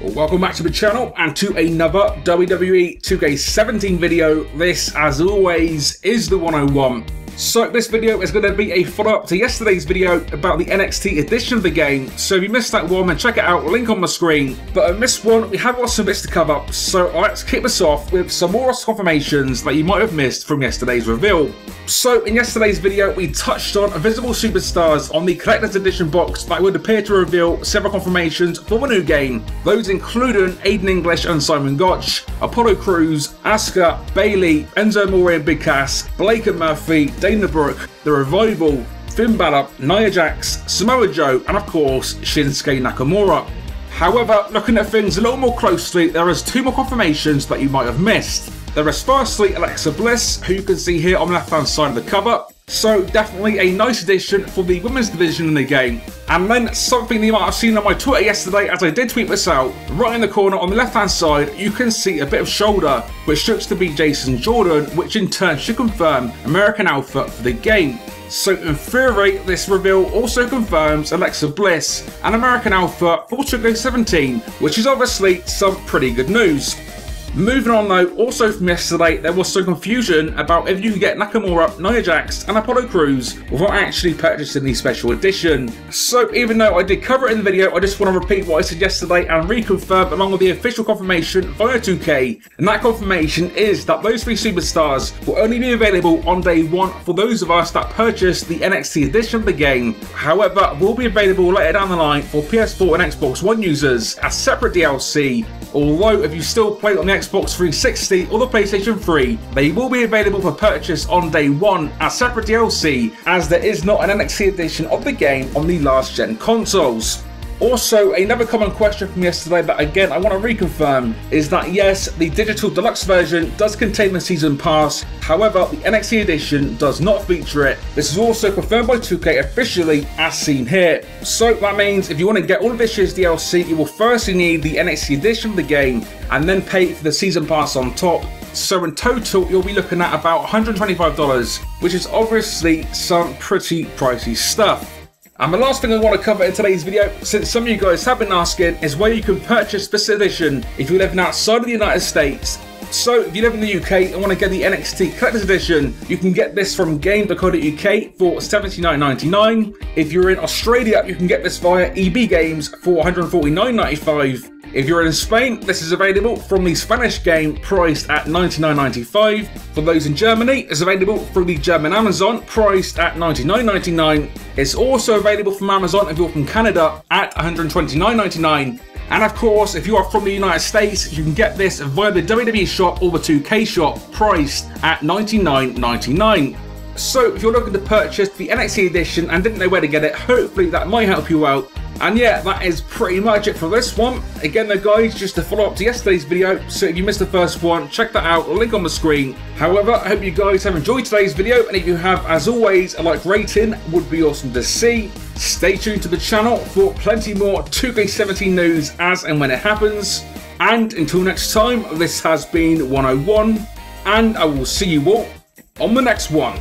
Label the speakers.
Speaker 1: Well, welcome back to the channel and to another WWE 2K17 video. This, as always, is the 101. So this video is going to be a follow-up to yesterday's video about the NXT edition of the game. So if you missed that one, then check it out, link on the screen. But in this one, we have got some bits to cover. So let's kick this off with some more confirmations that you might have missed from yesterday's reveal. So in yesterday's video, we touched on Invisible Superstars on the Collector's Edition box that would appear to reveal several confirmations for the new game. Those including Aiden English and Simon Gotch, Apollo Crews, Asuka, Bayley, Enzo Amore and Big Cass, Blake and Murphy, Dana The Revival, Finn Balor, Nia Jax, Samoa Joe, and of course Shinsuke Nakamura. However, looking at things a little more closely, there is two more confirmations that you might have missed. There is firstly Alexa Bliss, who you can see here on the left hand side of the cover. So definitely a nice addition for the women's division in the game. And then something you might have seen on my Twitter yesterday as I did tweet this out. Right in the corner on the left hand side, you can see a bit of shoulder, which looks to be Jason Jordan, which in turn should confirm American Alpha for the game. So in theory, this reveal also confirms Alexa Bliss and American Alpha for 2K17, which is obviously some pretty good news. Moving on though, also from yesterday, there was some confusion about if you could get Nakamura, Nia Jax and Apollo Crews without actually purchasing the special edition. So even though I did cover it in the video, I just want to repeat what I said yesterday and reconfirm along with the official confirmation via 2K. And that confirmation is that those three superstars will only be available on day one for those of us that purchased the NXT edition of the game. However, will be available later down the line for PS4 and Xbox One users as separate DLC Although if you still play on the Xbox 360 or the PlayStation 3, they will be available for purchase on day one as separate DLC, as there is not an NXT edition of the game on the last gen consoles. Also, another common question from yesterday that again I want to reconfirm is that yes, the digital deluxe version does contain the season pass, however, the NXT edition does not feature it. This is also confirmed by 2K officially as seen here. So that means if you want to get all of this year's DLC, you will firstly need the NXT edition of the game and then pay for the season pass on top. So in total, you'll be looking at about $125, which is obviously some pretty pricey stuff. And the last thing I want to cover in today's video, since some of you guys have been asking, is where you can purchase this edition if you're living outside of the United States. So, if you live in the UK and want to get the NXT Collector's Edition, you can get this from game.co.uk for $79.99. If you're in Australia, you can get this via EB Games for $149.95. If you're in Spain, this is available from the Spanish game priced at $99.95. For those in Germany, it's available through the German Amazon priced at $99.99. It's also available from Amazon if you're from Canada at $129.99. And of course, if you are from the United States, you can get this via the WWE shop or the 2K shop priced at $99.99. So if you're looking to purchase the NXT edition and didn't know where to get it, hopefully that might help you out. And yeah, that is pretty much it for this one. Again though guys, just to follow up to yesterday's video, so if you missed the first one, check that out, link on the screen. However, I hope you guys have enjoyed today's video, and if you have, as always, a like rating would be awesome to see. Stay tuned to the channel for plenty more 2K17 news as and when it happens. And until next time, this has been 101, and I will see you all on the next one.